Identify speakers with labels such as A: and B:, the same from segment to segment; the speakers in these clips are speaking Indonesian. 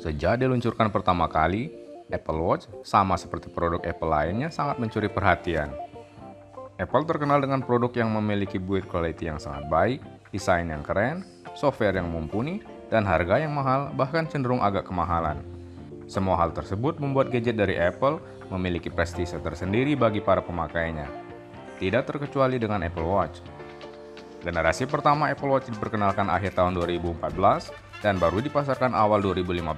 A: Sejak diluncurkan pertama kali, Apple Watch sama seperti produk Apple lainnya sangat mencuri perhatian. Apple terkenal dengan produk yang memiliki build quality yang sangat baik, desain yang keren, software yang mumpuni, dan harga yang mahal bahkan cenderung agak kemahalan. Semua hal tersebut membuat gadget dari Apple memiliki prestise tersendiri bagi para pemakainya. Tidak terkecuali dengan Apple Watch. Generasi pertama Apple Watch diperkenalkan akhir tahun 2014 dan baru dipasarkan awal 2015.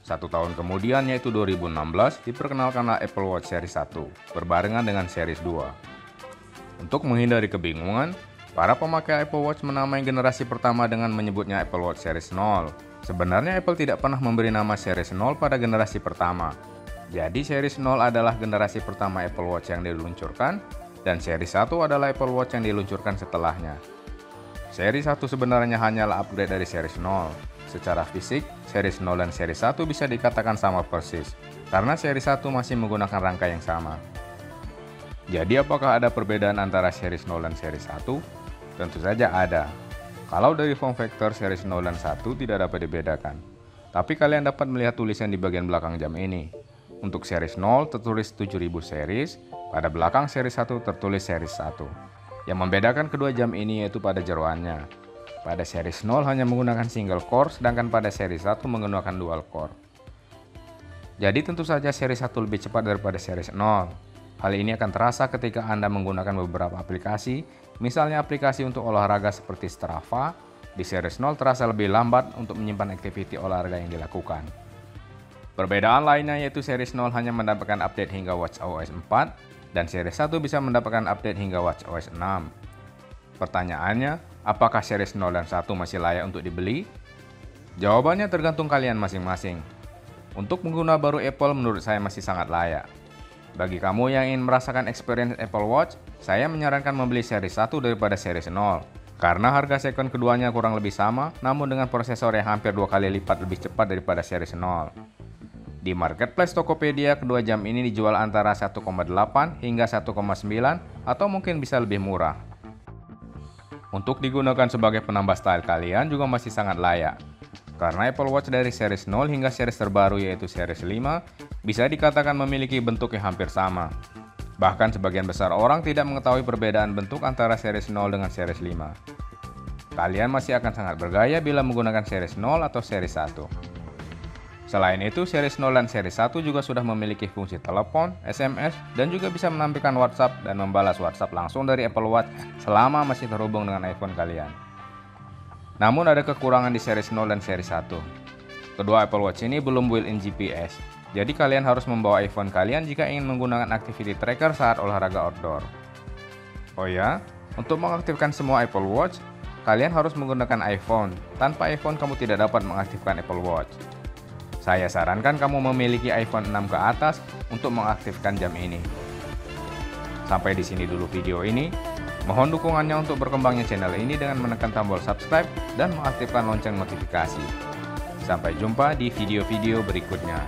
A: Satu tahun kemudian yaitu 2016 diperkenalkanlah Apple Watch Series 1 berbarengan dengan Series 2. Untuk menghindari kebingungan, para pemakai Apple Watch menamai generasi pertama dengan menyebutnya Apple Watch Series 0. Sebenarnya Apple tidak pernah memberi nama Series 0 pada generasi pertama. Jadi Series 0 adalah generasi pertama Apple Watch yang diluncurkan dan Series 1 adalah Apple Watch yang diluncurkan setelahnya. Seri 1 sebenarnya hanyalah upgrade dari seri 0. Secara fisik, seri 0 dan seri 1 bisa dikatakan sama persis, karena seri 1 masih menggunakan rangka yang sama. Jadi apakah ada perbedaan antara seri 0 dan seri 1? Tentu saja ada. Kalau dari form factor seri 0 dan 1 tidak dapat dibedakan. Tapi kalian dapat melihat tulisan di bagian belakang jam ini. Untuk seri 0 tertulis 7000 series, pada belakang seri 1 tertulis seri 1. Yang membedakan kedua jam ini yaitu pada jeroannya. Pada seri 0 hanya menggunakan single core, sedangkan pada seri 1 menggunakan dual core. Jadi tentu saja seri 1 lebih cepat daripada seri 0. Hal ini akan terasa ketika Anda menggunakan beberapa aplikasi, misalnya aplikasi untuk olahraga seperti Strava, di seri 0 terasa lebih lambat untuk menyimpan aktiviti olahraga yang dilakukan. Perbedaan lainnya yaitu seri 0 hanya mendapatkan update hingga WatchOS 4, dan seri 1 bisa mendapatkan update hingga WatchOS 6. Pertanyaannya, apakah seri 0 dan 1 masih layak untuk dibeli? Jawabannya tergantung kalian masing-masing. Untuk pengguna baru Apple menurut saya masih sangat layak. Bagi kamu yang ingin merasakan experience Apple Watch, saya menyarankan membeli seri 1 daripada seri 0. Karena harga second keduanya kurang lebih sama, namun dengan prosesor yang hampir dua kali lipat lebih cepat daripada seri 0. Di marketplace Tokopedia, kedua jam ini dijual antara 1,8 hingga 1,9 atau mungkin bisa lebih murah. Untuk digunakan sebagai penambah style kalian juga masih sangat layak. Karena Apple Watch dari series 0 hingga series terbaru yaitu series 5 bisa dikatakan memiliki bentuk yang hampir sama. Bahkan sebagian besar orang tidak mengetahui perbedaan bentuk antara series 0 dengan series 5. Kalian masih akan sangat bergaya bila menggunakan series 0 atau series 1. Selain itu, seri 0 dan seri 1 juga sudah memiliki fungsi telepon, SMS, dan juga bisa menampilkan WhatsApp dan membalas WhatsApp langsung dari Apple Watch selama masih terhubung dengan iPhone kalian. Namun ada kekurangan di seri 0 dan seri 1. Kedua Apple Watch ini belum built-in GPS, jadi kalian harus membawa iPhone kalian jika ingin menggunakan activity tracker saat olahraga outdoor. Oh ya, untuk mengaktifkan semua Apple Watch, kalian harus menggunakan iPhone. Tanpa iPhone kamu tidak dapat mengaktifkan Apple Watch. Saya sarankan kamu memiliki iPhone 6 ke atas untuk mengaktifkan jam ini. Sampai di sini dulu video ini. Mohon dukungannya untuk berkembangnya channel ini dengan menekan tombol subscribe dan mengaktifkan lonceng notifikasi. Sampai jumpa di video-video berikutnya.